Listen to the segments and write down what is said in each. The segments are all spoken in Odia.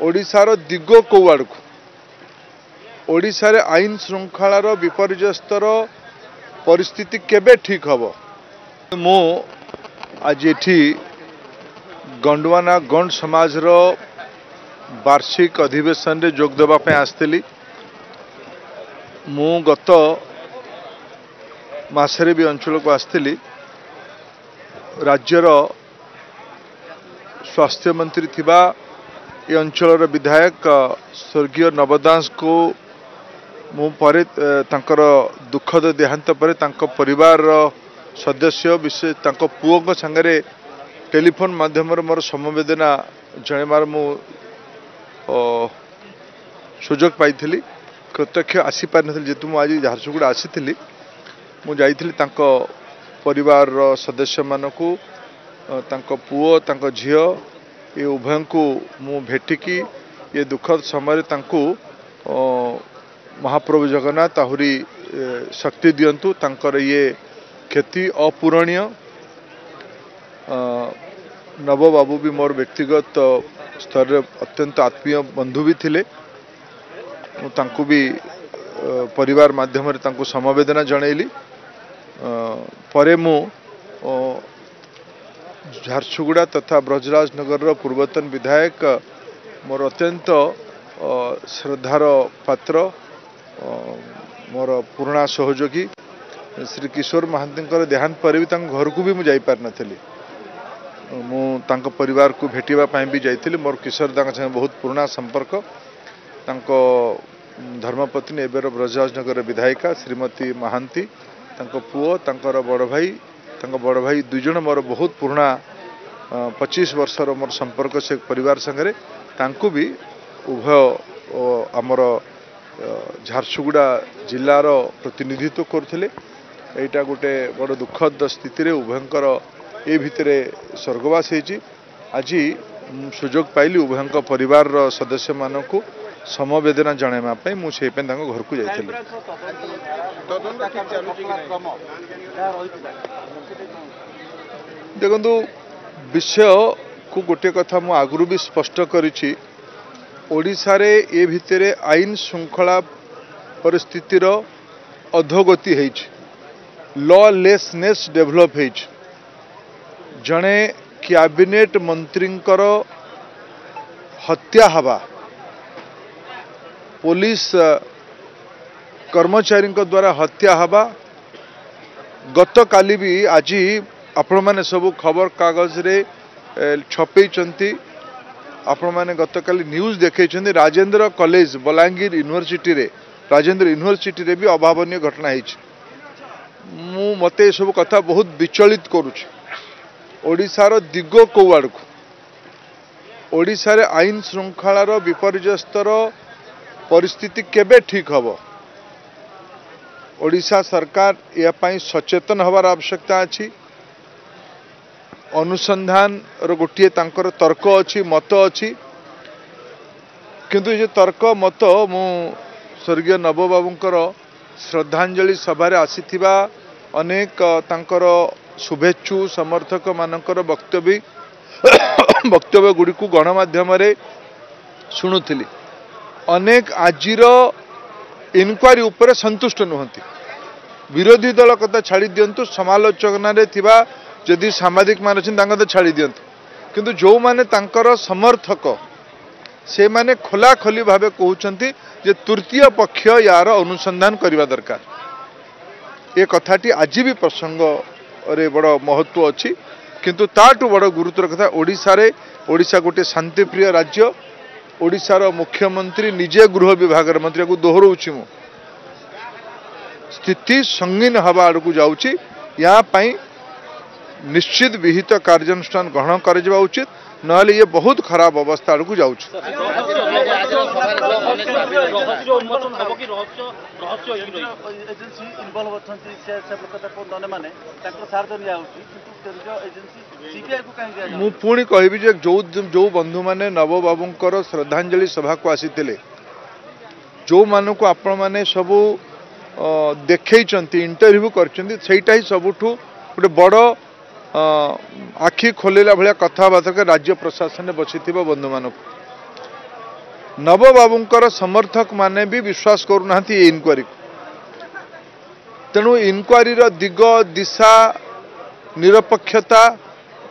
ଓଡ଼ିଶାର ଦିଗ କେଉଁ ଆଡ଼କୁ? ଓଡ଼ିଶାରେ ଆଇନ ଶୃଙ୍ଖଳାର ବିପର୍ଯ୍ୟସ୍ତର ପରିସ୍ଥିତି କେବେ ଠିକ୍ ହେବ? ମୁଁ ଆଜି ଏଠି ଗଣ୍ଡୱାନା ଗଣ୍ଡ ସମାଜର ବାର୍ଷିକ ଅଧିବେଶନରେ ଯୋଗ ଦେବା ପାଇଁ ଆସିଥିଲି। ମୁଁ ଗତ ମାସରେ ବି ଅଞ୍ଚଳକୁ ଆସିଥିଲି। ରାଜ୍ୟର ସ୍ୱାସ୍ଥ୍ୟମନ୍ତ୍ରୀ ଥିବା ଏ ଅଞ୍ଚଳର ବିଧାୟକ ସ୍ୱର୍ଗୀୟ ନବ ଦାସଙ୍କୁ ମୁଁ ପରେ ତାଙ୍କର ଦୁଃଖଦ ଦେହାନ୍ତ ପରେ ତାଙ୍କ ପରିବାରର ସଦସ୍ୟ ବିଶେଷ ତାଙ୍କ ପୁଅଙ୍କ ସାଙ୍ଗରେ ଟେଲିଫୋନ୍ ମାଧ୍ୟମରେ ମୋର ସମବେଦନା ଜଣାଇବାର ମୁଁ ସୁଯୋଗ ପାଇଥିଲି ପ୍ରତ୍ୟକ୍ଷ ଆସିପାରିନଥିଲି ଯେହେତୁ ମୁଁ ଆଜି ଝାରସୁଗୁଡ଼ା ଆସିଥିଲି ମୁଁ ଯାଇଥିଲି ତାଙ୍କ ପରିବାରର ସଦସ୍ୟମାନଙ୍କୁ ତାଙ୍କ ପୁଅ ତାଙ୍କ ଝିଅ ଏ ଉଭୟଙ୍କୁ ମୁଁ ଭେଟିକି ଏ ଦୁଃଖଦ ସମୟରେ ତାଙ୍କୁ ଅ, ମହାପ୍ରଭୁ ଜଗନ୍ନାଥ ଆହୁରି ଏ, ଶକ୍ତି ଦିଅନ୍ତୁ। ତାଙ୍କର ଇଏ କ୍ଷତି ଅପୂରଣୀୟ। ଅ, ନବବାବୁ ବି ମୋର ବ୍ୟକ୍ତିଗତ ସ୍ତରରେ ଅତ୍ୟନ୍ତ ଆତ୍ମୀୟ ବନ୍ଧୁ ବି ଥିଲେ। ମୁଁ ତାଙ୍କୁ ବି ଅ, ପରିବାର ମାଧ୍ୟମରେ ତାଙ୍କୁ ସମବେଦନା ଜଣାଇଲି। ଅ, ପରେ ମୁଁ ଅ, ଝାରସୁଗୁଡ଼ା ତଥା ବ୍ରଜରାଜନଗରର ପୂର୍ବତନ ବିଧାୟକ ମୋର ଅତ୍ୟନ୍ତ ଶ୍ରଦ୍ଧାର ପାତ୍ର ମୋର ପୁରୁଣା ସହଯୋଗୀ ଶ୍ରୀ କିଶୋର ମହାନ୍ତିଙ୍କର ଦେହାନ୍ତ ପରେ ବି ତାଙ୍କ ଘରକୁ ବି ମୁଁ ଯାଇପାରିନଥିଲି। ମୁଁ ତାଙ୍କ ପରିବାରକୁ ଭେଟିବା ପାଇଁ ବି ଯାଇଥିଲି। ମୋର କିଶୋର ତାଙ୍କ ସାଙ୍ଗେ ବହୁତ ପୁରୁଣା ସମ୍ପର୍କ। ତାଙ୍କ ଧର୍ମପତ୍ନୀ ଏବେର ବ୍ରଜରାଜନଗର ବିଧାୟିକା ଶ୍ରୀମତୀ ମହାନ୍ତି। ତାଙ୍କ ପୁଅ ତାଙ୍କର ବଡ଼ ଭାଇ ତାଙ୍କ ବଡ଼ ଭାଇ ଦୁଇ ଜଣ ମୋର ବହୁତ ପୁରୁଣା ପଚିଶ ବର୍ଷର ମୋର ସମ୍ପର୍କ ସେ ପରିବାର ସାଙ୍ଗରେ ତାଙ୍କୁ ବି ଉଭୟ ଆମର ଝାରସୁଗୁଡ଼ା ଜିଲ୍ଲାର ପ୍ରତିନିଧିତ୍ୱ କରୁଥିଲେ। ଏଇଟା ଗୋଟେ ବଡ଼ ଦୁଃଖଦ ସ୍ଥିତିରେ ଉଭୟଙ୍କର ଏ ଭିତରେ ସ୍ୱର୍ଗବାସ ହେଇଛି। ଆଜି ମୁଁ ସୁଯୋଗ ପାଇଲି ଉଭୟଙ୍କ ପରିବାରର ସଦସ୍ୟମାନଙ୍କୁ ସମବେଦନା ଜଣାଇବା ପାଇଁ ମୁଁ ସେଇ ପାଇଁ ତାଙ୍କ ଘରକୁ ଯାଇଥିଲି। ଦେଖନ୍ତୁ ବିଷୟକୁ ଗୋଟିଏ କଥା ମୁଁ ଆଗରୁ ବି ସ୍ପଷ୍ଟ କରିଛି। ଓଡ଼ିଶାରେ ଏ ଭିତରେ ଆଇନ ଶୃଙ୍ଖଳା ପରିସ୍ଥିତିର ଅଧୋଗତି ହେଇଛି। ଲଲେସନେସ୍ ଡେଭଲପ୍ ହେଇଛି। ଜଣେ କ୍ୟାବିନେଟ୍ ମନ୍ତ୍ରୀଙ୍କର ହତ୍ୟା ହେବା। ପୋଲିସ କର୍ମଚାରୀଙ୍କ ଦ୍ୱାରା ହତ୍ୟା ହେବା। ଗତକାଲି ବି ଆଜି ଆପଣମାନେ ସବୁ ଖବରକାଗଜରେ ଛପେଇଛନ୍ତି। ଆପଣମାନେ ଗତକାଲି ନ୍ୟୁଜ୍ ଦେଖେଇଛନ୍ତି ରାଜେନ୍ଦ୍ର କଲେଜ ବଲାଙ୍ଗୀର ୟୁନିଭର୍ସିଟିରେ ରାଜେନ୍ଦ୍ର ୟୁନିଭର୍ସିଟିରେ ବି ଅଭାବନୀୟ ଘଟଣା ହେଇଛି। ମୁଁ ମୋତେ ଏସବୁ କଥା ବହୁତ ବିଚଳିତ କରୁଛି। ଓଡ଼ିଶାର ଦିଗ କେଉଁ ଆଡ଼କୁ? ଓଡ଼ିଶାରେ ଆଇନ ଶୃଙ୍ଖଳାର ବିପର୍ଯ୍ୟସ୍ତର ପରିସ୍ଥିତି କେବେ ଠିକ୍ ହେବ? ଓଡ଼ିଶା ସରକାର ଏହା ପାଇଁ ସଚେତନ ହେବାର ଆବଶ୍ୟକତା ଅଛି। ଅନୁସନ୍ଧାନର ଗୋଟିଏ ତାଙ୍କର ତର୍କ ଅଛି ମତ ଅଛି। କିନ୍ତୁ ଏ ଯେଉଁ ତର୍କ ମତ ମୁଁ ସ୍ୱର୍ଗୀୟ ନବବାବୁଙ୍କର ଶ୍ରଦ୍ଧାଞ୍ଜଳି ସଭାରେ ଆସିଥିବା ଅନେକ ତାଙ୍କର ଶୁଭେଚ୍ଛୁ ସମର୍ଥକମାନଙ୍କର ବକ୍ତବ୍ୟ ବକ୍ତବ୍ୟ ଗୁଡ଼ିକୁ ଗଣମାଧ୍ୟମରେ ଶୁଣୁଥିଲି। ଅନେକ ଆଜିର ଇନକ୍ୱାରି ଉପରେ ସନ୍ତୁଷ୍ଟ ନୁହନ୍ତି। ବିରୋଧୀ ଦଳ କଥା ଛାଡ଼ି ଦିଅନ୍ତୁ ସମାଲୋଚନାରେ ଥିବା ଯଦି ସାମ୍ବାଦିକମାନେ ଅଛନ୍ତି ତାଙ୍କ କଥା ଛାଡ଼ି ଦିଅନ୍ତୁ। କିନ୍ତୁ ଯେଉଁମାନେ ତାଙ୍କର ସମର୍ଥକ ସେମାନେ ଖୋଲାଖୋଲି ଭାବେ କହୁଛନ୍ତି ଯେ ତୃତୀୟ ପକ୍ଷ ୟାର ଅନୁସନ୍ଧାନ କରିବା ଦରକାର। ଏ କଥାଟି ଆଜି ବି ପ୍ରସଙ୍ଗରେ ବଡ଼ ମହତ୍ଵ ଅଛି। କିନ୍ତୁ ତାଠୁ ବଡ଼ ଗୁରୁତର କଥା ଓଡ଼ିଶାରେ ଓଡ଼ିଶା ଗୋଟିଏ ଶାନ୍ତିପ୍ରିୟ ରାଜ୍ୟ। ଓଡ଼ିଶାର ମୁଖ୍ୟମନ୍ତ୍ରୀ ନିଜେ ଗୃହ ବିଭାଗର ମନ୍ତ୍ରୀକୁ ଦୋହରଉଛି ମୁଁ। ସ୍ଥିତି ସଙ୍ଗୀନ ହେବା ଆଡ଼କୁ ଯାଉଛି। ଏହା ପାଇଁ ନିଶ୍ଚିତ ବିହିତ କାର୍ଯ୍ୟାନୁଷ୍ଠାନ ଗ୍ରହଣ କରାଯିବା ଉଚିତ ନହେଲେ ଇଏ ବହୁତ ଖରାପ ଅବସ୍ଥା ଆଡ଼କୁ ଯାଉଛି ରହସ୍ୟ ଉନ୍ମୋଚନ ହବ କି ରହସ୍ୟ ରହସ୍ୟ ହେଇକି ରହିବ ଏଜେନ୍ସି ଇନଭଲ୍ଭ ଅଛନ୍ତି ସେ ସେ କଥା ଅନ୍ୟମାନେ ତାଙ୍କର ସାହାଯ୍ୟ ନିଆହଉଛି କିନ୍ତୁ କେନ୍ଦ୍ରୀୟ ଏଜେନ୍ସି ସିବିଆଇକୁ କାହିଁକି ଦିଆଯାଉଛି ମୁଁ ପୁଣି କହିବି ଯେ ଯୋଉ ଯୋଉ ବନ୍ଧୁମାନେ ନବବାବୁଙ୍କର ଶ୍ରଦ୍ଧାଞ୍ଜଳି ସଭାକୁ ଆସିଥିଲେ ଯୋଉମାନଙ୍କୁ ଆପଣମାନେ ସବୁ ଅ, ଦେଖେଇଛନ୍ତି ଇଣ୍ଟରଭ୍ୟୁ କରିଛନ୍ତି ସେଇଟା ହିଁ ସବୁଠୁ ଗୋଟେ ବଡ଼ ଅ, ଆଖି ଖୋଲିଲା ଭଳିଆ କଥାବାର୍ତ୍ତା ରାଜ୍ୟ ପ୍ରଶାସନରେ ବସିଥିବା ବନ୍ଧୁମାନଙ୍କୁ। ନବବାବୁଙ୍କର ସମର୍ଥକ ମାନେ ବି ବିଶ୍ୱାସ କରୁନାହାନ୍ତି ଏ ଇନକ୍ୱାରୀକୁ ତେଣୁ ଇନକ୍ୱାରୀର ଦିଗ ଦିଶା ନିରପେକ୍ଷତା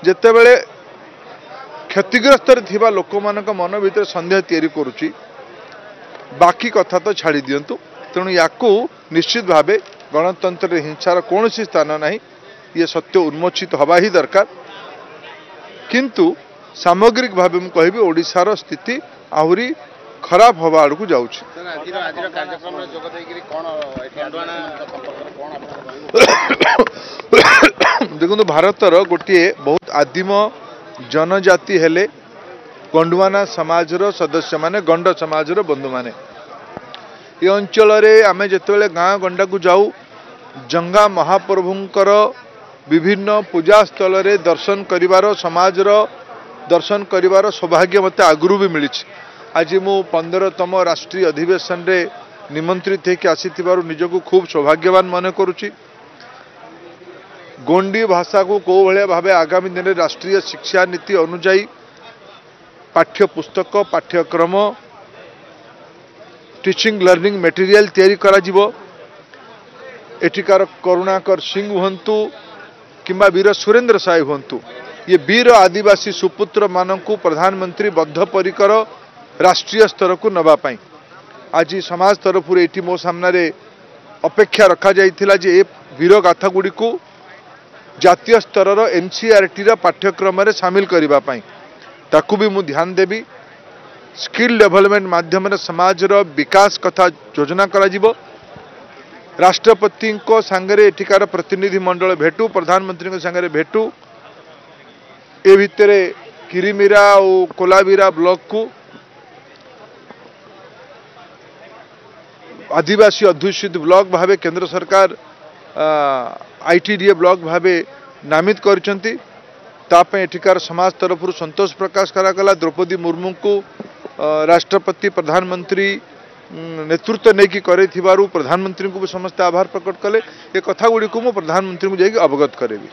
ଯେତେବେଳେ କ୍ଷତିଗ୍ରସ୍ତରେ ଥିବା ଲୋକମାନଙ୍କ ମନ ଭିତରେ ସନ୍ଦେହ ତିଆରି କରୁଛି ବାକି କଥା ତ ଛାଡ଼ି ଦିଅନ୍ତୁ ତେଣୁ ୟାକୁ ନିଶ୍ଚିତ ଭାବେ ଗଣତନ୍ତ୍ରରେ ହିଂସାର କୌଣସି ସ୍ଥାନ ନାହିଁ। ଇଏ ସତ୍ୟ ଉନ୍ମୋଚିତ ହେବା ହିଁ ଦରକାର କିନ୍ତୁ ସାମଗ୍ରିକ ଭାବେ ମୁଁ କହିବି ଓଡ଼ିଶାର ସ୍ଥିତି ଆହୁରି ଖରାପ ହେବା ଆଡ଼କୁ ଯାଉଛି। ଦେଖନ୍ତୁ ଭାରତର ଗୋଟିଏ ବହୁତ ଆଦିମ ଜନଜାତି ହେଲେ ଗଣ୍ଡୁଆନା ସମାଜର ସଦସ୍ୟମାନେ ଗଣ୍ଡ ସମାଜର ବନ୍ଧୁମାନେ। ଏ ଅଞ୍ଚଳରେ ଆମେ ଯେତେବେଳେ ଗାଁ ଗଣ୍ଡାକୁ ଯାଉ ଜଙ୍ଗା ମହାପ୍ରଭୁଙ୍କର ବିଭିନ୍ନ ପୂଜାସ୍ଥଳରେ ଦର୍ଶନ କରିବାର ସମାଜର ଦର୍ଶନ କରିବାର ସୌଭାଗ୍ୟ ମୋତେ ଆଗରୁ ବି ମିଳିଛି। ଆଜି ମୁଁ ପନ୍ଦରତମ ରାଷ୍ଟ୍ରୀୟ ଅଧିବେଶନରେ ନିମନ୍ତ୍ରିତ ହେଇକି ଆସିଥିବାରୁ ନିଜକୁ ଖୁବ୍ ସୌଭାଗ୍ୟବାନ ମନେ କରୁଛି। ଗୋଣ୍ଡି ଭାଷାକୁ କେଉଁ ଭଳିଆ ଭାବେ ଆଗାମୀ ଦିନରେ ରାଷ୍ଟ୍ରୀୟ ଶିକ୍ଷା ନୀତି ଅନୁଯାୟୀ ପାଠ୍ୟ ପୁସ୍ତକ ପାଠ୍ୟକ୍ରମ ଟିଚିଂ ଲର୍ଣ୍ଣିଂ ମେଟେରିଆଲ ତିଆରି କରାଯିବ। ଏଠିକାର କରୁଣାକର ସିଂ ହୁଅନ୍ତୁ କିମ୍ବା ବୀର ସୁରେନ୍ଦ୍ର ସାଏ ହୁଅନ୍ତୁ। ଇଏ ବୀର ଆଦିବାସୀ ସୁପୁତ୍ରମାନଙ୍କୁ ପ୍ରଧାନମନ୍ତ୍ରୀ ବଦ୍ଧପରିକର ରାଷ୍ଟ୍ରୀୟ ସ୍ତରକୁ ନେବା ପାଇଁ। ଆଜି ସମାଜ ତରଫରୁ ଏଇଠି ମୋ ସାମ୍ନାରେ ଅପେକ୍ଷା ରଖାଯାଇଥିଲା ଯେ ଏ ବୀର ଗାଥାଗୁଡ଼ିକୁ ଜାତୀୟ ସ୍ତରର ଏନ୍ସିଆରଟିର ପାଠ୍ୟକ୍ରମରେ ସାମିଲ କରିବା ପାଇଁ। ତାକୁ ବି ମୁଁ ଧ୍ୟାନ ଦେବି। ସ୍କିଲ୍ ଡେଭଲପମେଣ୍ଟ ମାଧ୍ୟମରେ ସମାଜର ବିକାଶ କଥା ଯୋଜନା କରାଯିବ। ରାଷ୍ଟ୍ରପତିଙ୍କ ସାଙ୍ଗରେ ଏଠିକାର ପ୍ରତିନିଧି ମଣ୍ଡଳ ଭେଟୁ ପ୍ରଧାନମନ୍ତ୍ରୀଙ୍କ ସାଙ୍ଗରେ ଭେଟୁ ଏ ଭିତରେ କିରିମିରା ଆଉ କୋଲାବିରା ବ୍ଲକକୁ ଆଦିବାସୀ ଅଧ୍ୟୁଷିତ ବ୍ଲକ ଭାବେ କେନ୍ଦ୍ର ସରକାର ଆଇଟିଡିଏ ବ୍ଲକ ଭାବେ ନାମିତ କରିଛନ୍ତି ତା ପାଇଁ ଏଠିକାର ସମାଜ ତରଫରୁ ସନ୍ତୋଷ ପ୍ରକାଶ କରାଗଲା ଦ୍ରୌପଦୀ ମୁର୍ମୁଙ୍କୁ ଅ, ରାଷ୍ଟ୍ରପତି ପ୍ରଧାନମନ୍ତ୍ରୀ ଉଁ, ନେତୃତ୍ୱ ନେଇକି କରାଇଥିବାରୁ ପ୍ରଧାନମନ୍ତ୍ରୀଙ୍କୁ ବି ସମସ୍ତେ ଆଭାର ପ୍ରକଟ କଲେ। ଏ କଥାଗୁଡ଼ିକୁ ମୁଁ ପ୍ରଧାନମନ୍ତ୍ରୀଙ୍କୁ ଯାଇକି ଅବଗତ କରାଇବି।